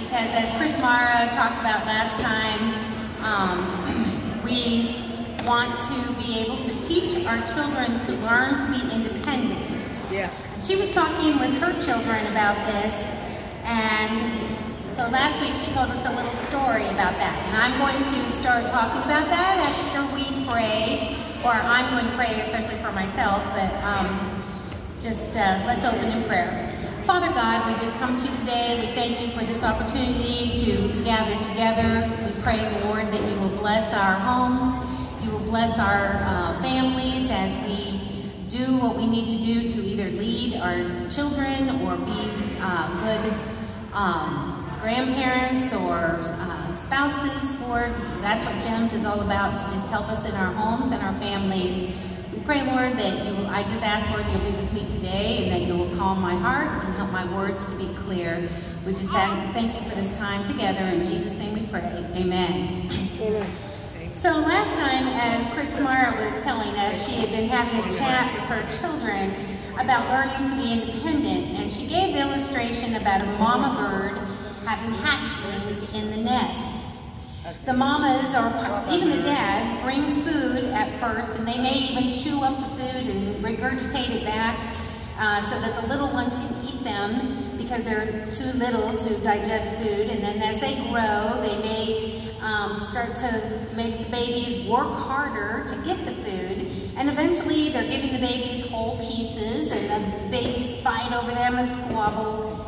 because as Chris Mara talked about last time, um, we want to be able to teach our children to learn to be independent. Yeah. She was talking with her children about this, and so last week she told us a little story about that. And I'm going to start talking about that after we pray, or I'm going to pray especially for myself, but um, just uh, let's open in prayer. Father God, we just come to you today. We thank you for this opportunity to gather together. We pray, Lord, that you will bless our homes. You will bless our uh, families as we do what we need to do to either lead our children or be uh, good um, grandparents or uh, spouses, Lord. That's what GEMS is all about, to just help us in our homes and our families. Pray, Lord, that you will, I just ask, Lord, you'll be with me today and that you will calm my heart and help my words to be clear. We just thank, thank you for this time together. In Jesus' name we pray. Amen. Amen. So last time, as Chris Mara was telling us, she had been having a chat with her children about learning to be independent, and she gave the illustration about a mama bird having hatchlings in the nest. The mamas, or even the dads, bring food at first, and they may even chew up the food and regurgitate it back uh, so that the little ones can eat them because they're too little to digest food. And then as they grow, they may um, start to make the babies work harder to get the food. And eventually they're giving the babies whole pieces and the babies fight over them and squabble.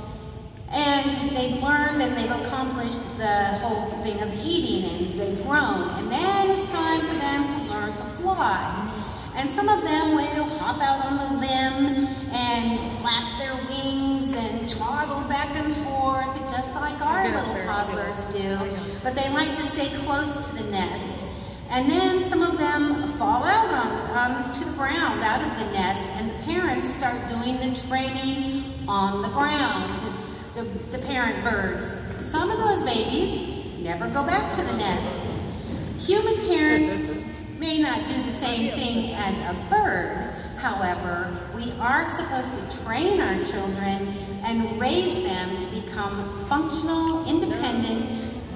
And they've learned and they've accomplished the whole thing of eating and they've grown. And then it's time for them to learn to fly. And some of them will hop out on the limb and flap their wings and twaddle back and forth, just like our little toddlers do. But they like to stay close to the nest. And then some of them fall out on, um, to the ground, out of the nest, and the parents start doing the training on the ground, the, the parent birds. Some of those babies never go back to the nest. Human parents may not do the same thing as a bird. However, we are supposed to train our children and raise them to become functional, independent,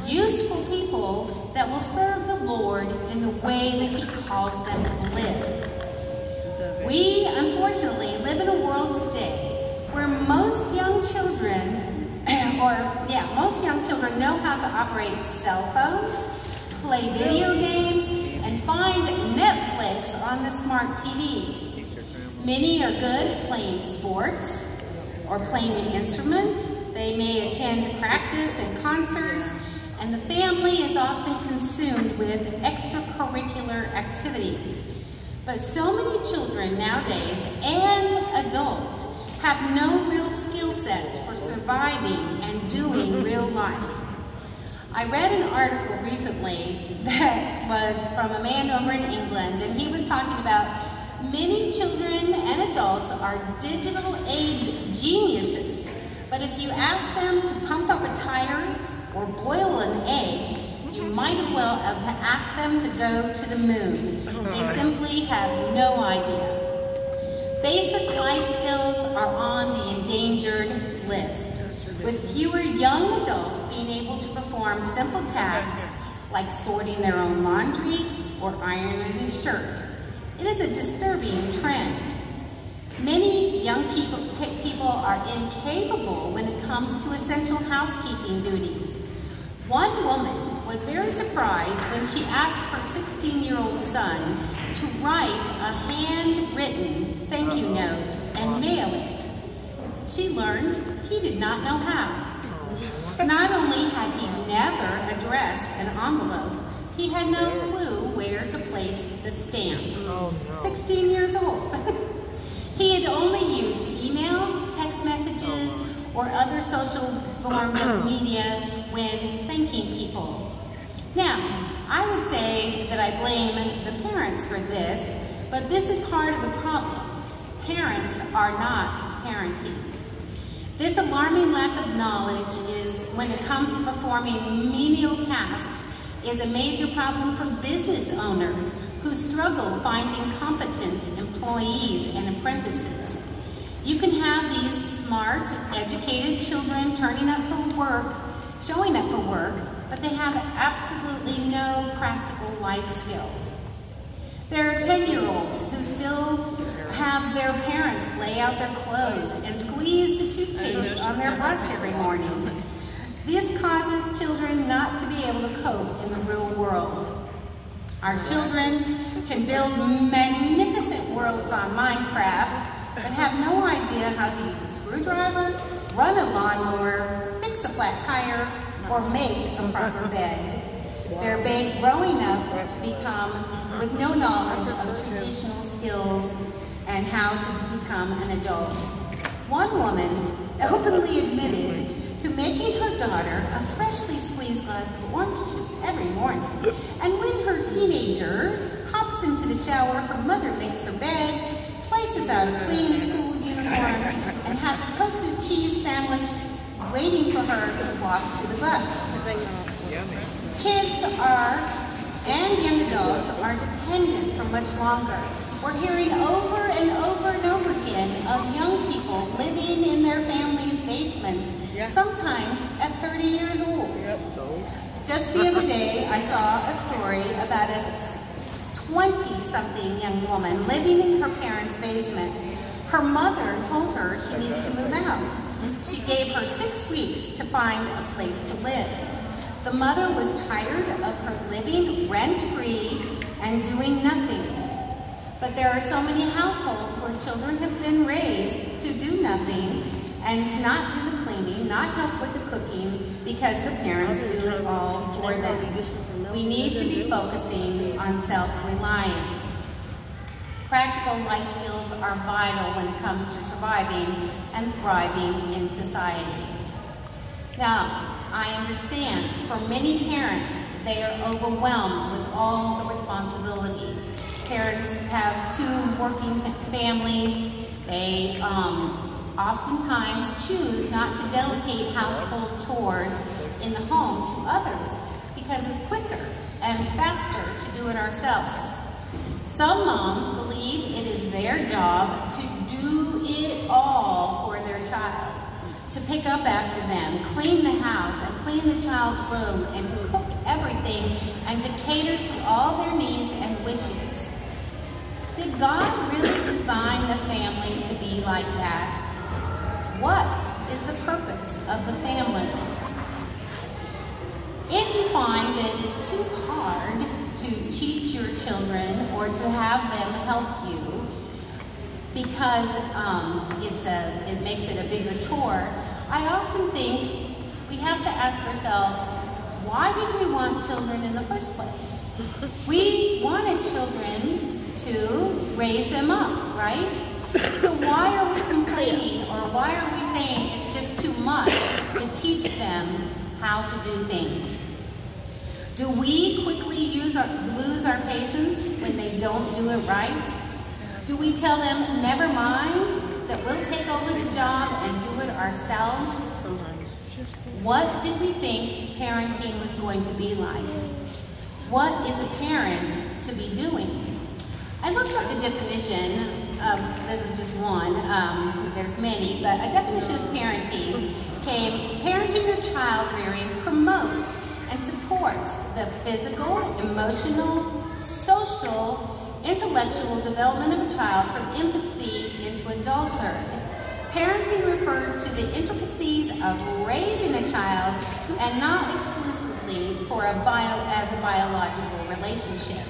useful people that will serve the Lord in the way that he calls them to live. We, unfortunately, live in a world today where most young children, or yeah, most young children know how to operate cell phones, play video games, and find Netflix on the smart TV. Many are good at playing sports or playing an instrument. They may attend practice and concerts, and the family is often consumed with extracurricular activities. But so many children nowadays and adults have no real skill sets for surviving and doing real life. I read an article recently that was from a man over in England, and he was talking about many children and adults are digital age geniuses, but if you ask them to pump up a tire or boil an egg, you might as well have asked them to go to the moon. They simply have no idea. Basic life skills are on the endangered list, with fewer young adults being able to perform simple tasks like sorting their own laundry or ironing a shirt. It is a disturbing trend. Many young people, people are incapable when it comes to essential housekeeping duties. One woman was very surprised when she asked her 16-year-old son to write a handwritten thank you uh-huh. note and mail it. She learned he did not know how. Not only had he never addressed an envelope, he had no clue where to place the stamp. Oh, 16 years old. he had only used email, text messages, oh. or other social forms of media when thanking people. Now, I would say that I blame the parents for this, but this is part of the problem. Parents are not parenting. This alarming lack of knowledge is, when it comes to performing menial tasks, is a major problem for business owners who struggle finding competent employees and apprentices. You can have these smart, educated children turning up for work showing up for work, but they have absolutely no practical life skills. There are 10-year-olds who still have their parents lay out their clothes and squeeze the toothpaste on their brush every morning. This causes children not to be able to cope in the real world. Our children can build magnificent worlds on Minecraft, but have no idea how to use a screwdriver, run a lawnmower, fix a flat tire, or make a proper bed. They're growing up to become with no knowledge of traditional skills and how to become an adult. One woman openly admitted to making her daughter a freshly squeezed glass of orange juice every morning. And when her teenager hops into the shower, her mother makes her bed, places out a clean school uniform, and has a toasted cheese sandwich waiting for her to walk to the bus. Kids are, and young adults, are dependent for much longer. We're hearing over and over and over again of young people living in their families' basements, sometimes at 30 years old. Just the other day, I saw a story about a 20-something young woman living in her parents' basement. Her mother told her she needed to move out. She gave her six weeks to find a place to live. The mother was tired of her living rent-free and doing nothing. But there are so many households where children have been raised to do nothing and not do the cleaning, not help with the cooking, because the parents do it all for them. We need to be focusing on self-reliance. Practical life skills are vital when it comes to surviving and thriving in society. Now, I understand for many parents, they are overwhelmed with all the responsibilities. Parents have two working families. They um, oftentimes choose not to delegate household chores in the home to others because it's quicker and faster to do it ourselves. Some moms believe it is their job to do it all for their child, to pick up after them, clean the house, and clean the child's room, and to cook everything, and to cater to all their needs and wishes. Did God really design the family to be like that? What is the purpose of the family? If you find that it's too hard to teach your children or to have them help you because um, it's a, it makes it a bigger chore, I often think we have to ask ourselves, why did we want children in the first place? We wanted children to raise them up, right? So why are we complaining or why are we saying it's just too much to teach them how to do things? Do we quickly our, lose our patience when they don't do it right? Do we tell them, never mind, that we'll take over the job and do it ourselves? What did we think parenting was going to be like? What is a parent to be doing? I looked up the definition, um, this is just one, um, there's many, but a definition of parenting came, parenting or child rearing promotes supports the physical, emotional, social, intellectual development of a child from infancy into adulthood. Parenting refers to the intricacies of raising a child and not exclusively for a bio, as a biological relationship.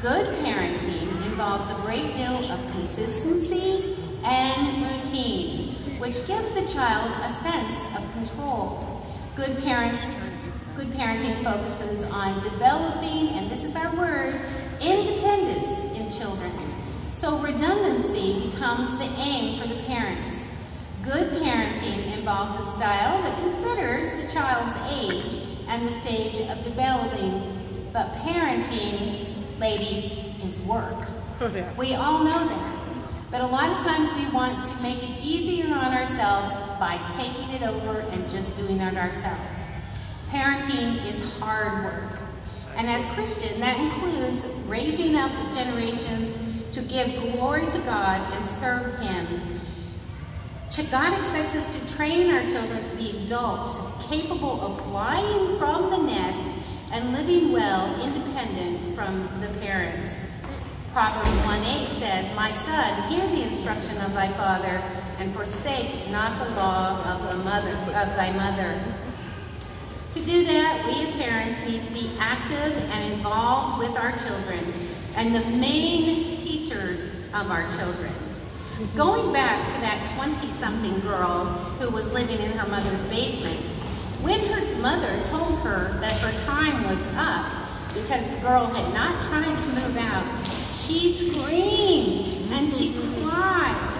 Good parenting involves a great deal of consistency and routine, which gives the child a sense of control. Good parents Good parenting focuses on developing, and this is our word, independence in children. So redundancy becomes the aim for the parents. Good parenting involves a style that considers the child's age and the stage of developing. But parenting, ladies, is work. Oh. We all know that. But a lot of times we want to make it easier on ourselves by taking it over and just doing it ourselves. Parenting is hard work. And as Christian, that includes raising up generations to give glory to God and serve Him. God expects us to train our children to be adults capable of flying from the nest and living well independent from the parents. Proverbs 1:8 says, My son, hear the instruction of thy father, and forsake not the law of, the mother, of thy mother. To do that, we as parents need to be active and involved with our children and the main teachers of our children. Going back to that 20-something girl who was living in her mother's basement, when her mother told her that her time was up because the girl had not tried to move out, she screamed and she cried.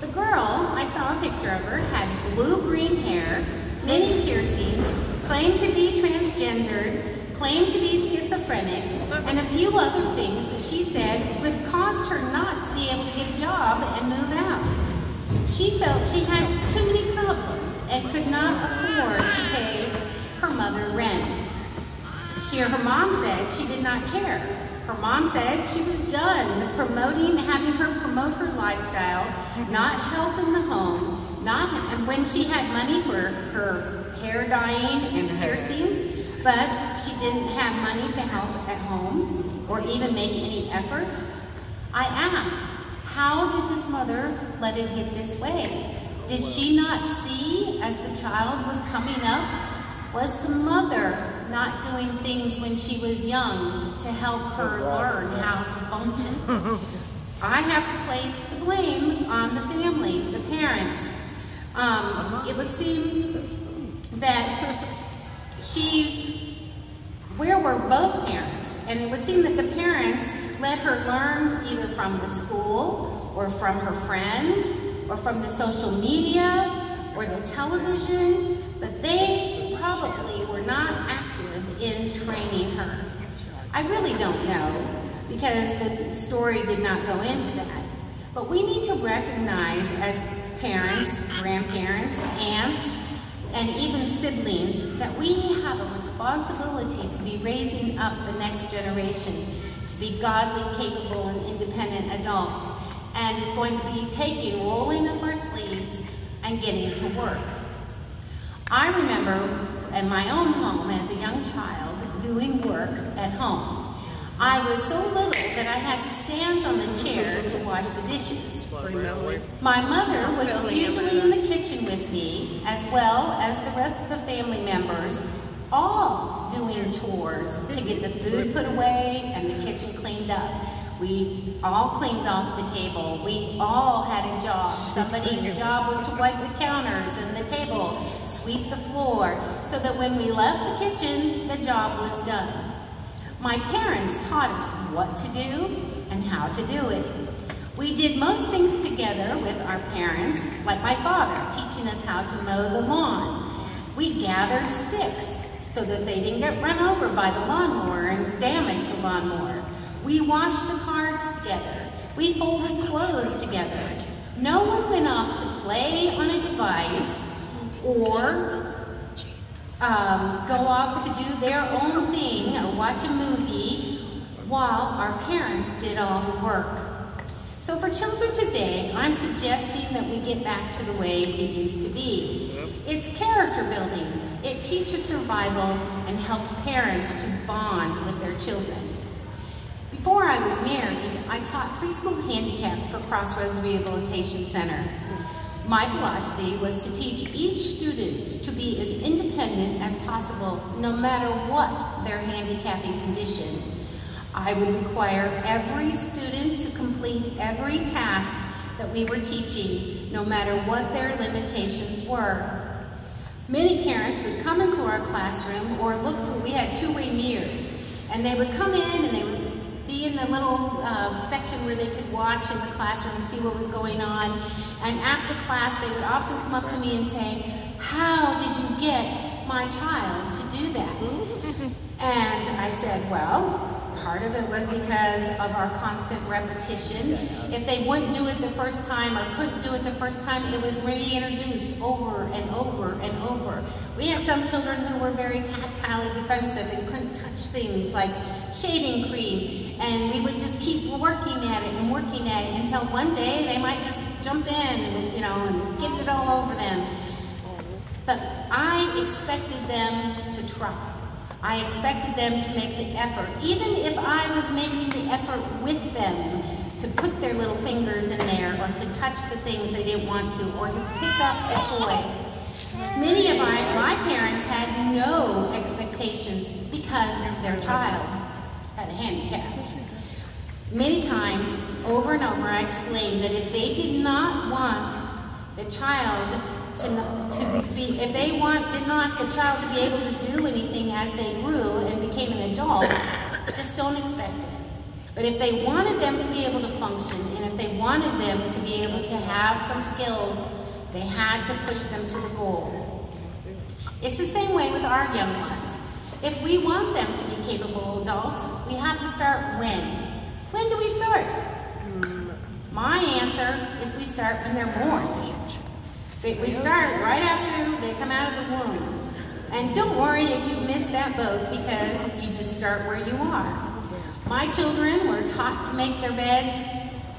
The girl, I saw a picture of her, had blue-green hair, many piercings, claimed to be transgendered, claimed to be schizophrenic, and a few other things that she said would cause her not to be able to get a job and move out. She felt she had too many problems and could not afford to pay her mother rent. She or her mom said she did not care. Her mom said she was done promoting, having her promote her lifestyle, not help in the home, not, and when she had money for her hair dyeing and piercings, but she didn't have money to help at home or even make any effort. I asked, how did this mother let it get this way? Did she not see as the child was coming up? Was the mother not doing things when she was young to help her learn how to function? I have to place the blame on the family, the parents. Um, it would seem that she, where were both parents? And it would seem that the parents let her learn either from the school or from her friends or from the social media or the television, but they probably were not active in training her. I really don't know because the story did not go into that. But we need to recognize as parents, grandparents, aunts, and even siblings that we have a responsibility to be raising up the next generation to be godly, capable, and independent adults and is going to be taking, rolling up our sleeves and getting to work. I remember in my own home as a young child doing work at home. I was so little that I had to stand on a chair to wash the dishes. My mother was usually in the kitchen with me, as well as the rest of the family members, all doing chores to get the food put away and the kitchen cleaned up. We all cleaned off the table. We all had a job. Somebody's job was to wipe the counters and the table, sweep the floor, so that when we left the kitchen, the job was done. My parents taught us what to do and how to do it. We did most things together with our parents, like my father teaching us how to mow the lawn. We gathered sticks so that they didn't get run over by the lawnmower and damage the lawnmower. We washed the cars together. We folded clothes together. No one went off to play on a device or um, go off to do their own thing watch a movie while our parents did all the work. So for children today, I'm suggesting that we get back to the way it used to be. It's character building. It teaches survival and helps parents to bond with their children. Before I was married, I taught preschool handicap for Crossroads Rehabilitation Center. My philosophy was to teach each student to be as independent as possible, no matter what their handicapping condition. I would require every student to complete every task that we were teaching, no matter what their limitations were. Many parents would come into our classroom or look through, we had two-way mirrors, and they would come in and they would be in the little um, section where they could watch in the classroom and see what was going on. And after class, they would often come up to me and say, how did you get my child to do that? Mm-hmm. and I said, well, part of it was because of our constant repetition. If they wouldn't do it the first time or couldn't do it the first time, it was reintroduced over and over and over. We had some children who were very tactile and defensive and couldn't touch things like shaving cream and we would just keep working at it and working at it until one day they might just jump in and, you know, and get it all over them. But I expected them to try. I expected them to make the effort, even if I was making the effort with them to put their little fingers in there or to touch the things they didn't want to or to pick up a toy. Many of my, my parents had no expectations because their child had a handicap. Many times, over and over, I explained that if they did not want the child to, to be, if they want, did not the child to be able to do anything as they grew and became an adult, just don't expect it. But if they wanted them to be able to function, and if they wanted them to be able to have some skills, they had to push them to the goal. It's the same way with our young ones. If we want them to be capable adults, we have to start when? When do we start? Hmm. My answer is we start when they're born. We start right after they come out of the womb. And don't worry if you miss that boat because you just start where you are. My children were taught to make their beds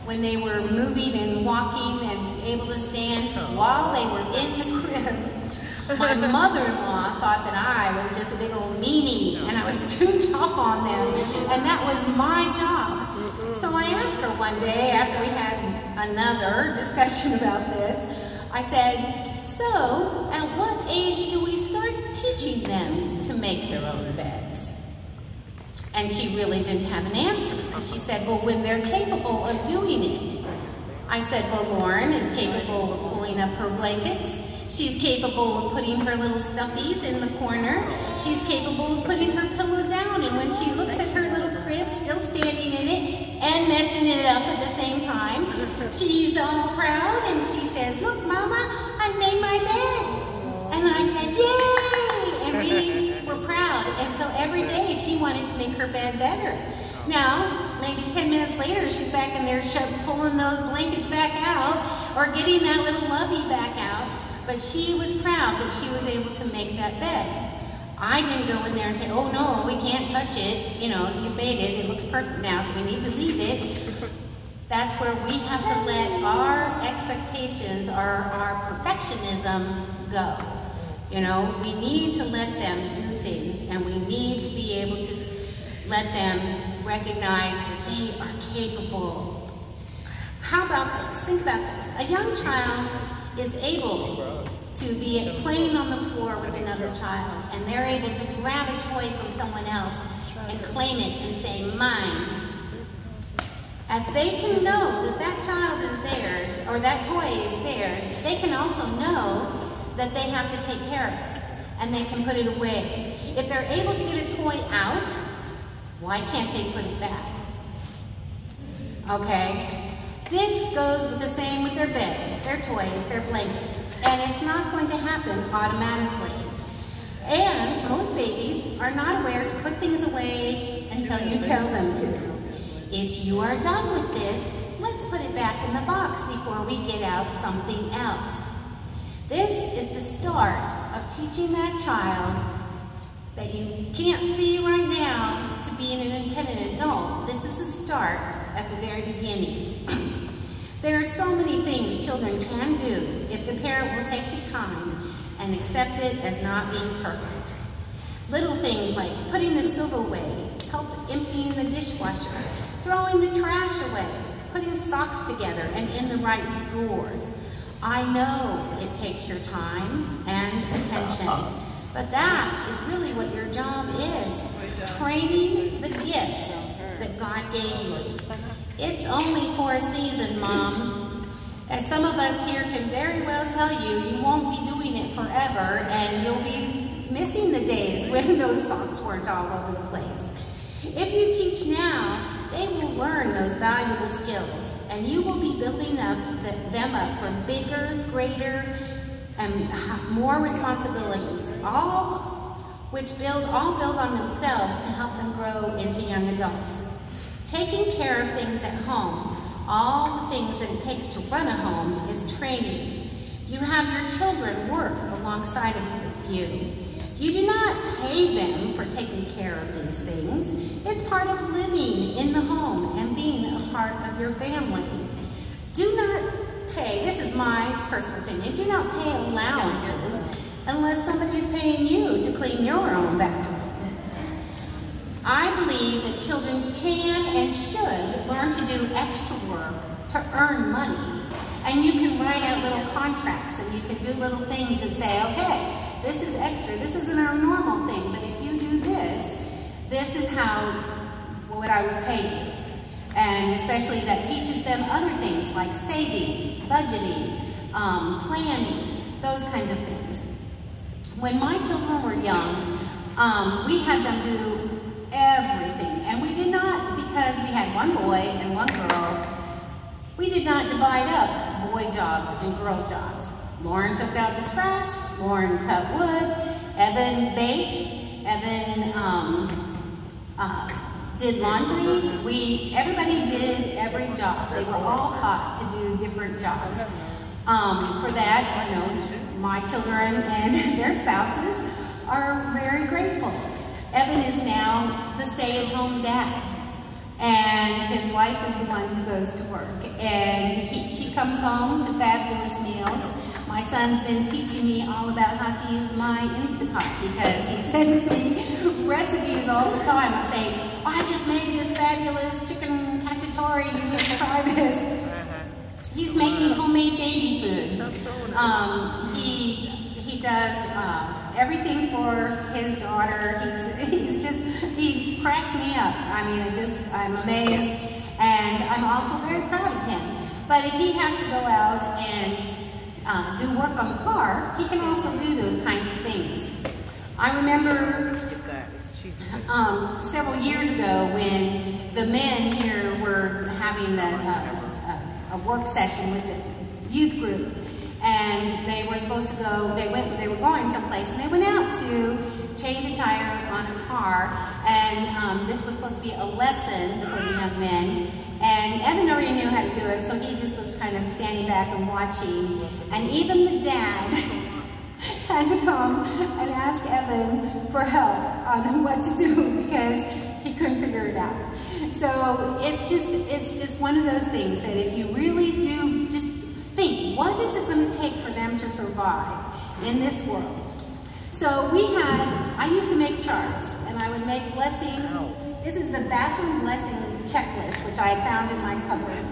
when they were moving and walking and able to stand oh. while they were in the crib. My mother-in-law thought that I was just a big old meanie and I was too tough on them and that was my job. So I asked her one day after we had another discussion about this, I said, so at what age do we start teaching them to make their own beds? And she really didn't have an answer. She said, well, when they're capable of doing it. I said, well, Lauren is capable of pulling up her blankets. She's capable of putting her little stuffies in the corner. She's capable of putting her pillow down. And when she looks at her little crib, still standing in it and messing it up at the same time, she's all proud and she says, look, Mama, I made my bed. And I said, yay! And we were proud. And so every day she wanted to make her bed better. Now, maybe 10 minutes later, she's back in there pulling those blankets back out or getting that little lovey back out. But she was proud that she was able to make that bed. I didn't go in there and say, oh no, touch it. You know, you made it, it looks perfect now, so we need to leave it. That's where we have to let our expectations, our, our perfectionism go. You know, we need to let them do things and we need to be able to let them recognize that they are capable. How about this? Think about this. A young child is able to be playing on the floor with another child and they're able to grab a toy from someone else and claim it and say, mine. If they can know that that child is theirs or that toy is theirs, they can also know that they have to take care of it, and they can put it away. If they're able to get a toy out, why can't they put it back? Okay? This goes with the same with their beds, their toys, their blankets. And it's not going to happen automatically. And most babies are not aware to put things away until you tell them to. If you are done with this, let's put it back in the box before we get out something else. This is the start of teaching that child that you can't see right now to being an independent adult. This is the start at the very beginning. there are so many things children can do if the parent will take the time and accept it as not being perfect. Little things like putting the silver away, help emptying the dishwasher, throwing the trash away, putting socks together and in the right drawers, I know it takes your time and attention, but that is really what your job is, training the gifts that God gave you. It's only for a season, Mom. As some of us here can very well tell you, you won't be doing it forever, and you'll be missing the days when those socks weren't all over the place. If you teach now, they will learn those valuable skills and you will be building up the, them up for bigger, greater, and more responsibilities, all which build all build on themselves to help them grow into young adults. Taking care of things at home, all the things that it takes to run a home is training. You have your children work alongside of you. You do not pay them for taking care of these things. It's part of living in the home and being a part of your family. Do not pay, this is my personal opinion, do not pay allowances unless somebody is paying you to clean your own bathroom. I believe that children can and should learn to do extra work to earn money. And you can write out little contracts and you can do little things and say, okay, this is extra, this isn't our normal thing, but if you do this, this is how, what I would pay you. And especially that teaches them other things like saving, budgeting, um, planning, those kinds of things. When my children were young, um, we had them do everything. And we did not, because we had one boy and one girl, we did not divide up boy jobs and girl jobs. Lauren took out the trash, Lauren cut wood, Evan baked, Evan um, uh, did laundry. We, everybody did every job. They were all taught to do different jobs. Um, for that, you know, my children and their spouses are very grateful. Evan is now the stay-at-home dad. And his wife is the one who goes to work. And he, she comes home to fabulous meals. My son's been teaching me all about how to use my Instapot because he sends me recipes all the time of saying, oh, I just made this fabulous chicken cacciatore, you need to try this. He's making homemade baby food. Um, he, he does uh, everything for his daughter. He's, he's just, he cracks me up. I mean, I just, I'm amazed. And I'm also very proud of him. But if he has to go out and uh, do work on the car, he can also do those kinds of things. I remember um, several years ago when the men here were having the, uh, a work session with the youth group. And they were supposed to go, they went, they were going someplace, and they went out to change a tire on a car, and um, this was supposed to be a lesson for the young men, and Evan already knew how to do it, so he just was kind of standing back and watching, and even the dad had to come and ask Evan for help on what to do because he couldn't figure it out. So it's just, it's just one of those things that if you really do just think, what is it going to take for them to survive in this world? So we had, I used to make charts, and I would make blessing, this is the bathroom blessing checklist, which I found in my cupboard.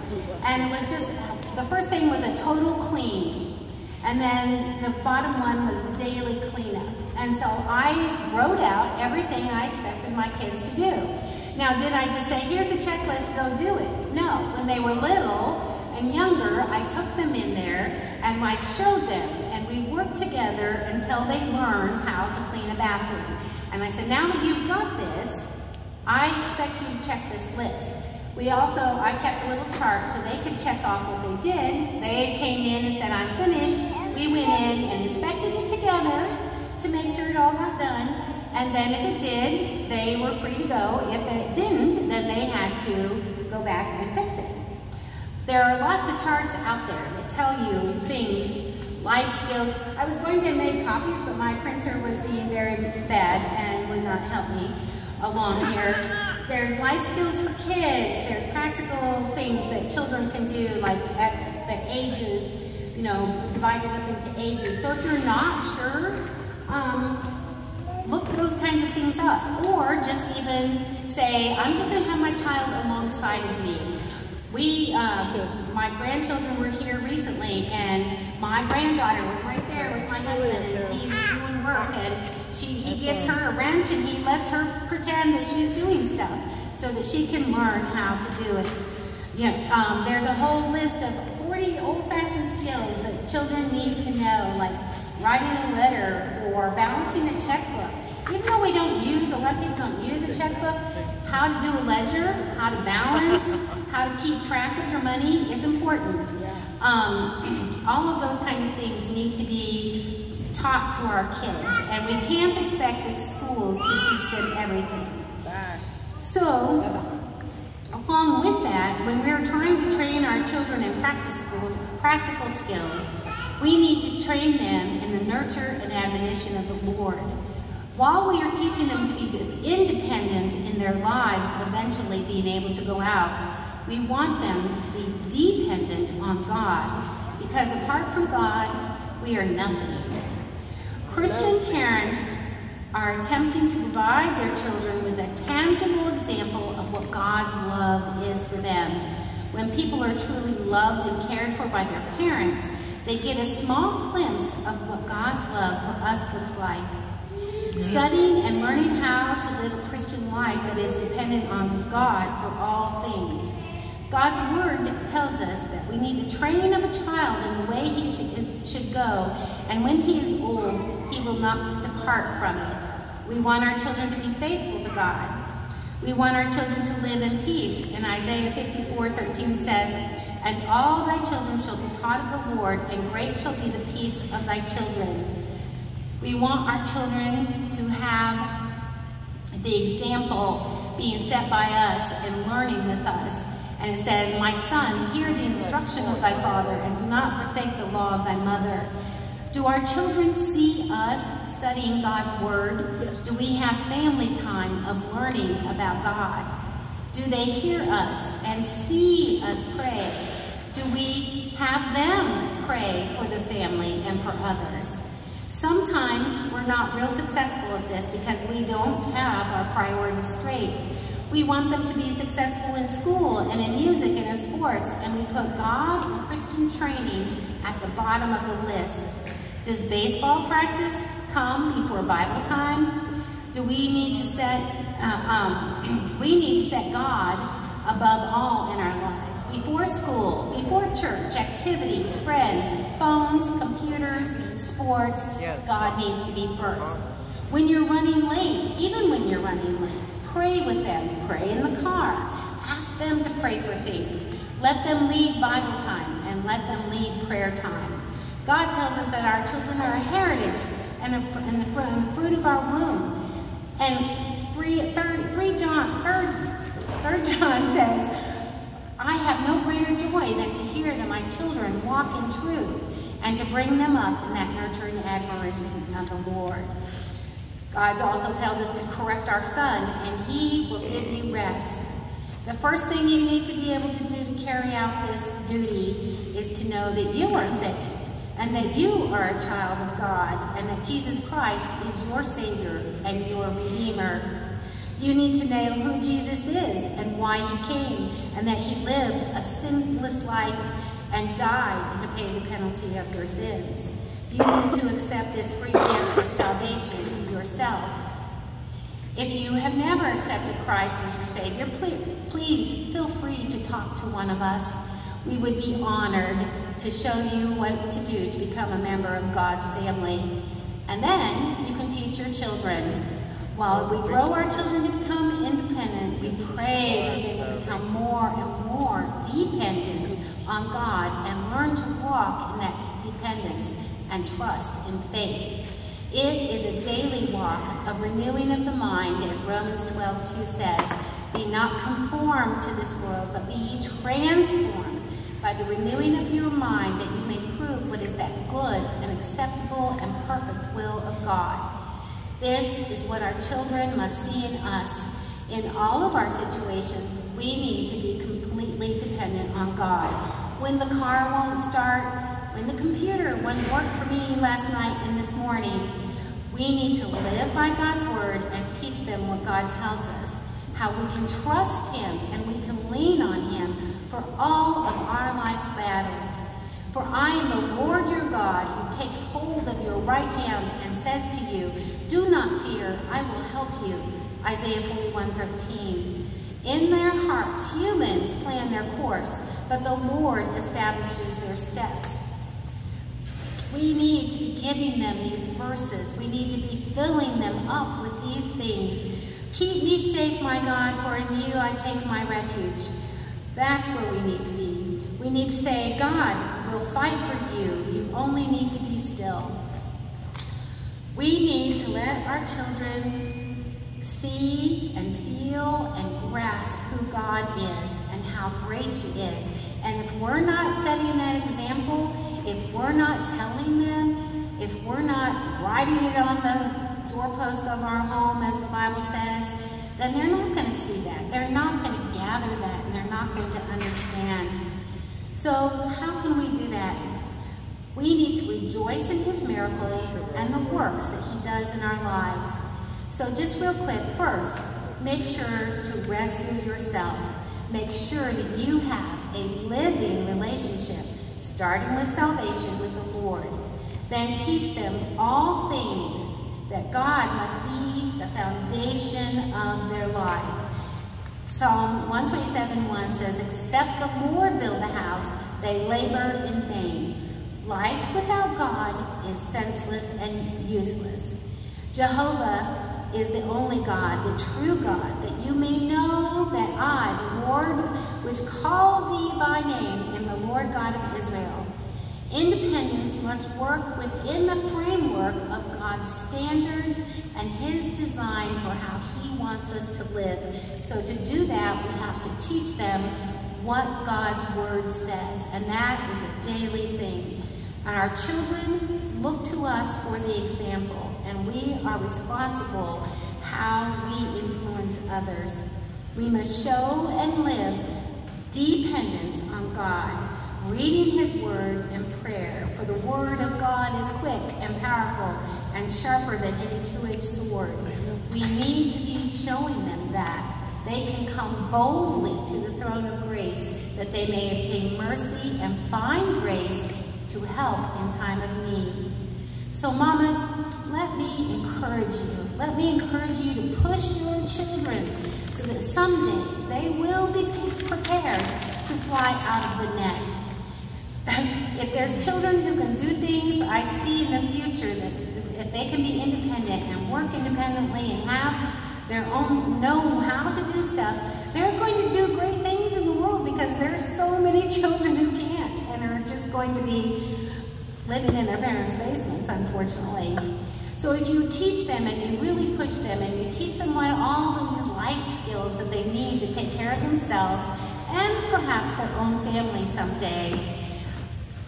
And it was just, the first thing was a total clean. And then the bottom one was the daily cleanup. And so I wrote out everything I expected my kids to do. Now, did I just say, here's the checklist, go do it? No. When they were little, and younger, I took them in there and I showed them and we worked together until they learned how to clean a bathroom. And I said, now that you've got this, I expect you to check this list. We also, I kept a little chart so they could check off what they did. They came in and said, I'm finished. We went in and inspected it together to make sure it all got done. And then if it did, they were free to go. If it didn't, then they had to go back and fix it. There are lots of charts out there that tell you things, life skills. I was going to make copies, but my printer was being very bad and would not help me along here. There's life skills for kids. There's practical things that children can do, like at the ages, you know, divided up into ages. So if you're not sure, um, look those kinds of things up. Or just even say, I'm just gonna have my child alongside of me. We, uh, my grandchildren were here recently, and my granddaughter was right there with my husband as he's doing work, and she, he gives her a wrench and he lets her pretend that she's doing stuff so that she can learn how to do it. Yeah, um, there's a whole list of 40 old-fashioned skills that children need to know, like writing a letter or balancing a checkbook. Even though we don't use, a lot of people don't use a checkbook, how to do a ledger, how to balance, how to keep track of your money is important. Um, all of those kinds of things need to be taught to our kids, and we can't expect the schools to teach them everything. So, along with that, when we're trying to train our children in practical, practical skills, we need to train them in the nurture and admonition of the Lord. While we are teaching them to be independent in their lives, eventually being able to go out, we want them to be dependent on God because apart from God, we are nothing. Christian parents are attempting to provide their children with a tangible example of what God's love is for them. When people are truly loved and cared for by their parents, they get a small glimpse of what God's love for us looks like. Studying and learning how to live a Christian life that is dependent on God for all things. God's word tells us that we need to train up a child in the way he should, should go, and when he is old, he will not depart from it. We want our children to be faithful to God. We want our children to live in peace. And Isaiah 54, 13 says, And all thy children shall be taught of the Lord, and great shall be the peace of thy children. We want our children to have the example being set by us and learning with us. And it says, My son, hear the instruction of thy father, and do not forsake the law of thy mother. Do our children see us studying God's word? Do we have family time of learning about God? Do they hear us and see us pray? Do we have them pray for the family and for others? Sometimes we're not real successful at this because we don't have our priorities straight. We want them to be successful in school and in music and in sports, and we put God and Christian training at the bottom of the list. Does baseball practice come before Bible time? Do we need to set, uh, um, we need to set God above all in our lives. Before school, before church, activities, friends, phones, computers, sports, yes. God needs to be first. When you're running late, even when you're running late, pray with them. Pray in the car. Ask them to pray for things. Let them lead Bible time and let them lead prayer time. God tells us that our children are a heritage and, a, and, the, fruit of our womb. And 3, third, three John, third, third John says, I have no greater joy than to hear that my children walk in truth and to bring them up in that nurturing admiration of the Lord. God also tells us to correct our son, and he will give you rest. The first thing you need to be able to do to carry out this duty is to know that you are saved, and that you are a child of God, and that Jesus Christ is your Savior and your Redeemer. You need to know who Jesus is and why he came, and that he lived a sinless life and died to pay the penalty of your sins. You need to accept this free gift of salvation yourself. If you have never accepted Christ as your Savior, please feel free to talk to one of us. We would be honored to show you what to do to become a member of God's family. And then you can teach your children. While we grow our children to become independent, we pray that they will become more and more dependent on God and learn to walk in that dependence and trust in faith. It is a daily walk, a renewing of the mind, as Romans 12, 2 says, Be not conformed to this world, but be transformed by the renewing of your mind, that you may prove what is that good and acceptable and perfect will of God. This is what our children must see in us. In all of our situations, we need to be completely dependent on God. When the car won't start, when the computer wouldn't work for me last night and this morning, we need to live by God's word and teach them what God tells us, how we can trust him and we can lean on him for all of our life's battles. For I am the Lord your God who takes hold of your right hand and says to you, Do not fear, I will help you. Isaiah 41, 13. In their hearts, humans plan their course, but the Lord establishes their steps. We need to be giving them these verses. We need to be filling them up with these things. Keep me safe, my God, for in you I take my refuge. That's where we need to be. We need to say, God will fight for you. You only need to be still. We need to let our children see and feel and grasp who God is and how great he is. And if we're not setting that example, if we're not telling them, if we're not writing it on the doorposts of our home, as the Bible says, then they're not going to see that. They're not going to gather that, and they're not going to understand. So how can we do that? We need to rejoice in his miracles and the works that he does in our lives. So just real quick, first, make sure to rescue yourself. Make sure that you have a living relationship, starting with salvation with the Lord. Then teach them all things that God must be the foundation of their life. Psalm 127, 1 says, Except the Lord build the house, they labor in vain. Life without God is senseless and useless. Jehovah is the only God, the true God, that you may know that I, the Lord, which call thee by name, am the Lord God of Israel. Independence must work within the framework of God's standards and his design for how he wants us to live. So to do that, we have to teach them what God's word says, and that is a daily thing. And our children look to us for the example, and we are responsible how we influence others. We must show and live dependence on God reading his word and prayer. For the word of God is quick and powerful and sharper than any two-edged sword. We need to be showing them that. They can come boldly to the throne of grace that they may obtain mercy and find grace to help in time of need. So mamas, let me encourage you. Let me encourage you to push your children so that someday they will be prepared to fly out of the nest. if there's children who can do things, I see in the future that if they can be independent and work independently and have their own, know how to do stuff, they're going to do great things in the world because there's so many children who can't and are just going to be living in their parents' basements, unfortunately. So if you teach them and you really push them and you teach them what all these life skills that they need to take care of themselves and perhaps their own family someday,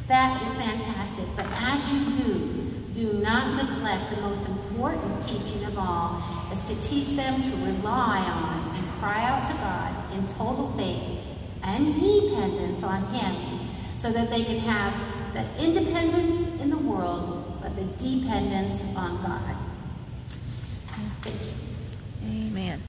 that is fantastic, but as you do, do not neglect the most important teaching of all, is to teach them to rely on and cry out to God in total faith and dependence on Him, so that they can have the independence in the world, dependence on God. Amen.